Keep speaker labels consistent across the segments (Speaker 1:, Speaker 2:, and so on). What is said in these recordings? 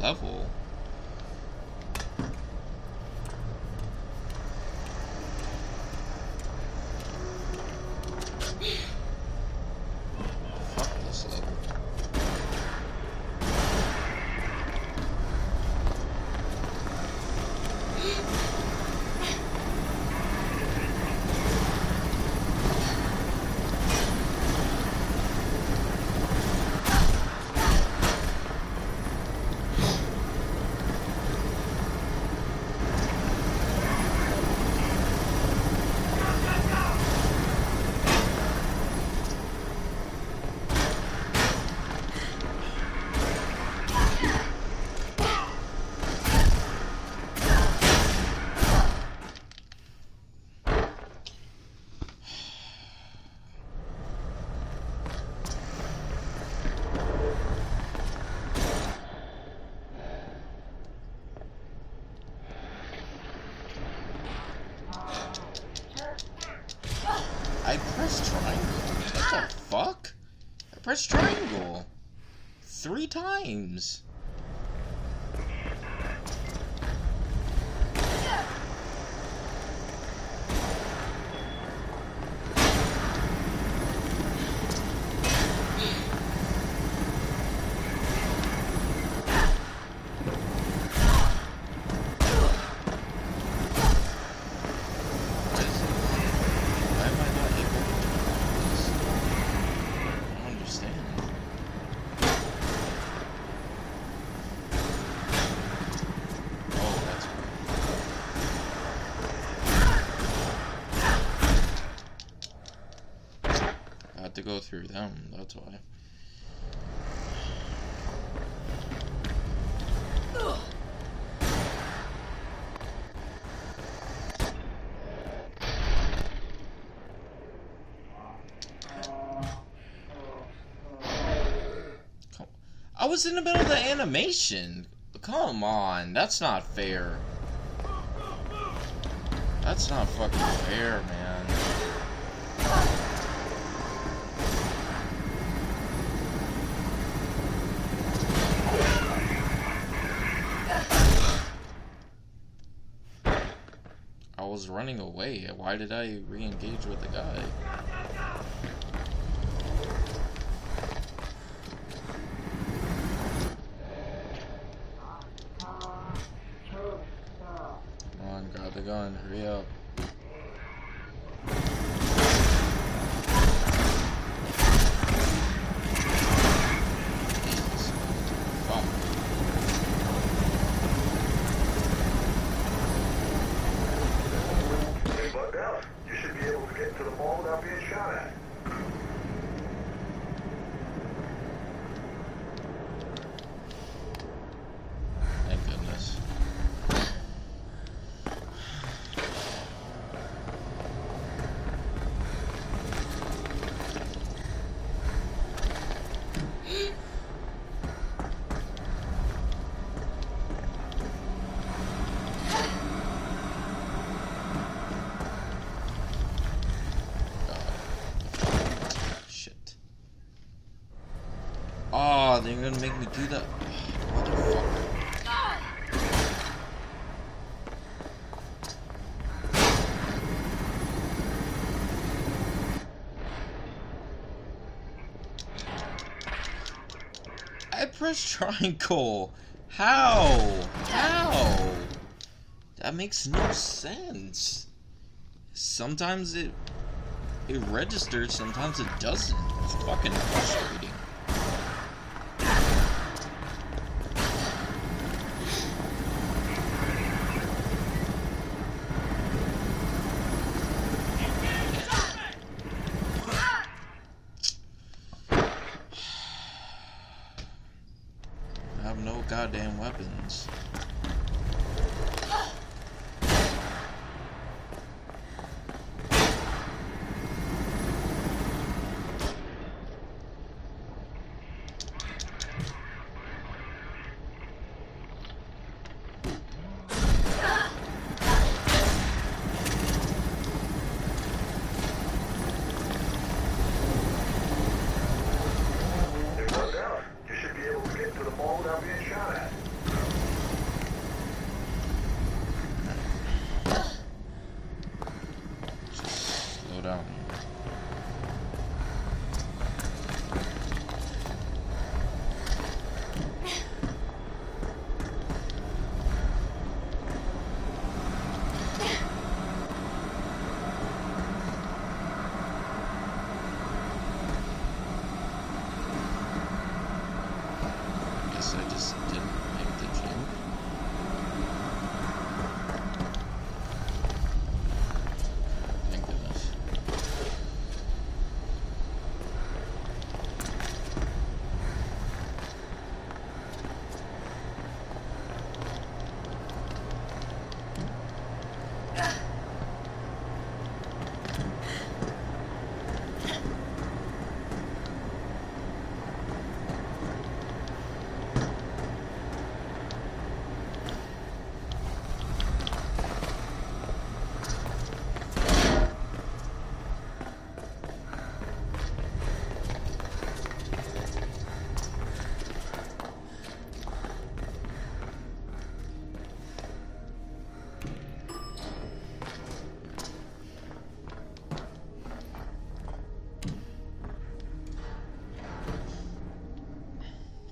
Speaker 1: level. Fuck this level. I pressed triangle. What the fuck? I pressed triangle. Three times. Why is it- why am I not able to do this? I don't understand. Oh, that's why. I had to go through them, that's why. I was in the middle of the animation. Come on, that's not fair. That's not fucking fair, man. I running away. Why did I re-engage with the guy? Come on, grab the gun. Hurry up. Jesus. Fuck.
Speaker 2: Hey, Bud Dallas, you should be able to get to the mall without being shot at.
Speaker 1: Thank goodness. God. Shit. Oh, they're gonna make me do that. I pressed triangle. How? How? That makes no sense. Sometimes it it registers, sometimes it doesn't. It's fucking frustrating.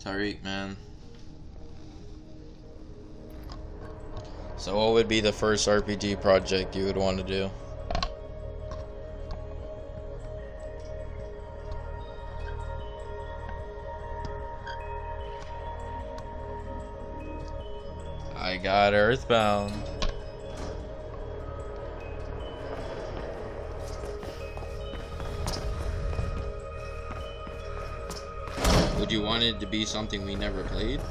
Speaker 1: Tariq, man. So, what would be the first RPG project you would want to do? I got Earthbound. Would you want it to be something we never played?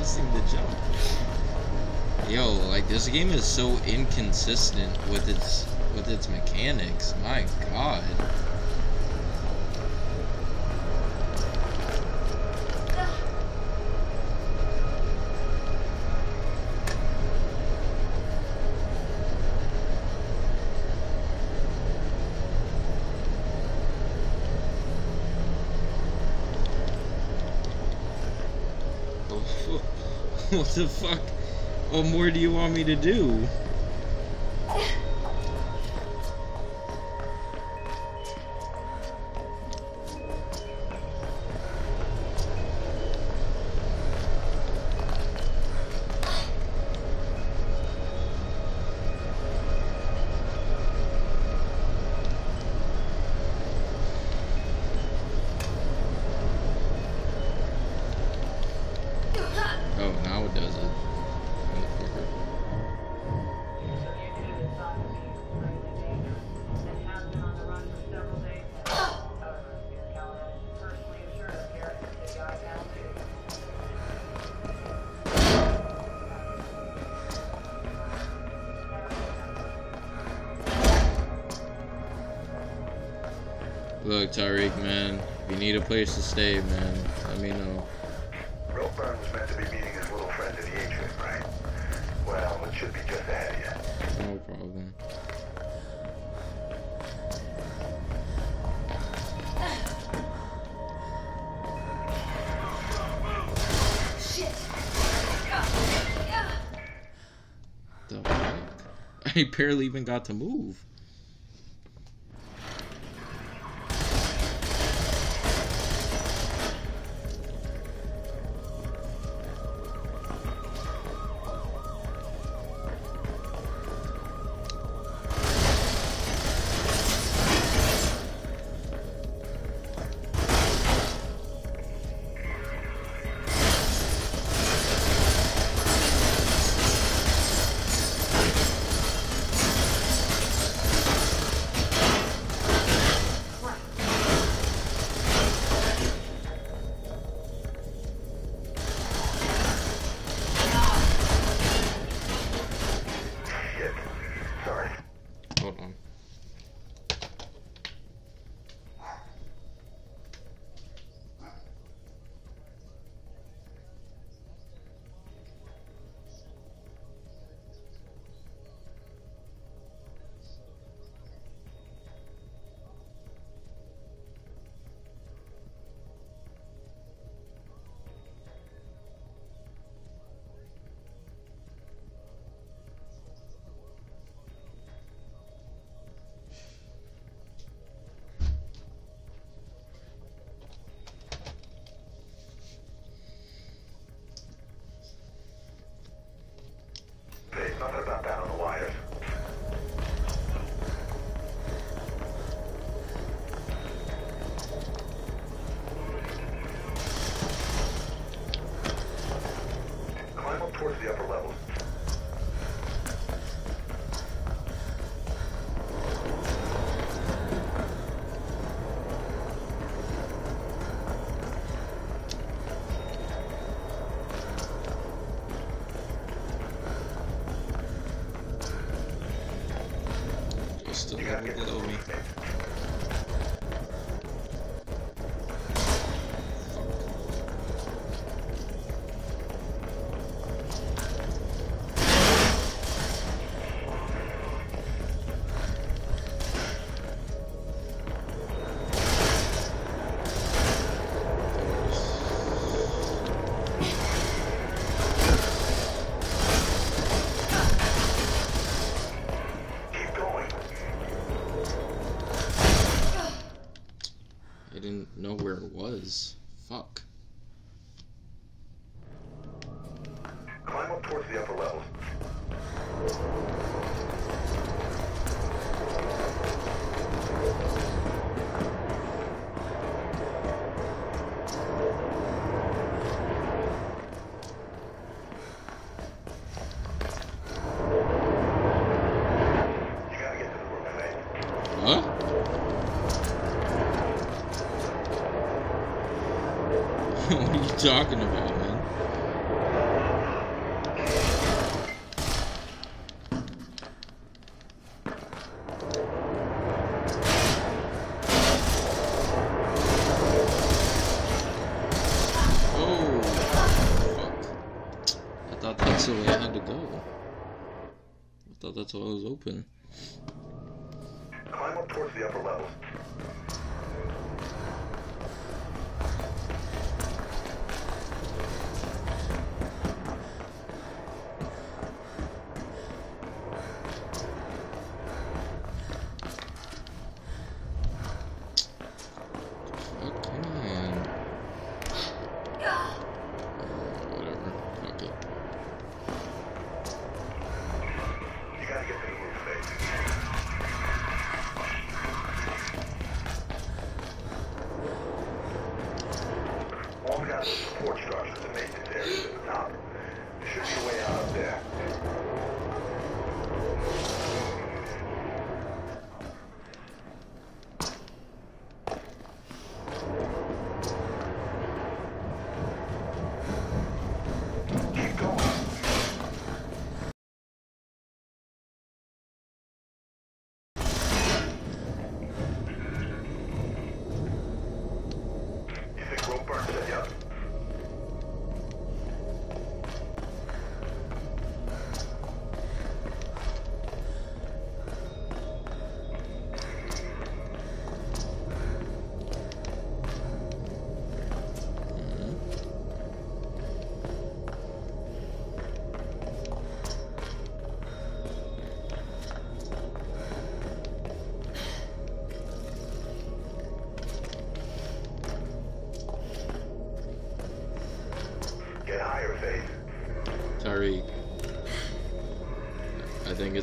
Speaker 1: Missing the jump? Yo, like this game is so inconsistent with its with its mechanics. My god. what the fuck? What more do you want me to do? Tariq, man. If you need a place to stay, man, let me know.
Speaker 2: Ropeburn was meant to be meeting his little friend at the atrium, right? Well, it should be just ahead of you.
Speaker 1: No problem. The fuck? I barely even got to move. Just talking about, man? Oh, fuck. I thought that's the way I had to go. I thought that's it was open.
Speaker 2: Climb up towards the upper levels.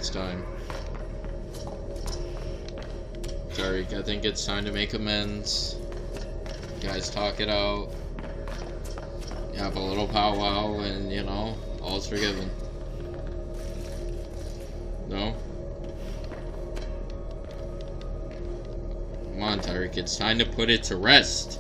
Speaker 1: It's time. Tariq, I think it's time to make amends. You guys talk it out. You have a little powwow, and you know, all's forgiven. No? Come on, Tariq, it's time to put it to rest.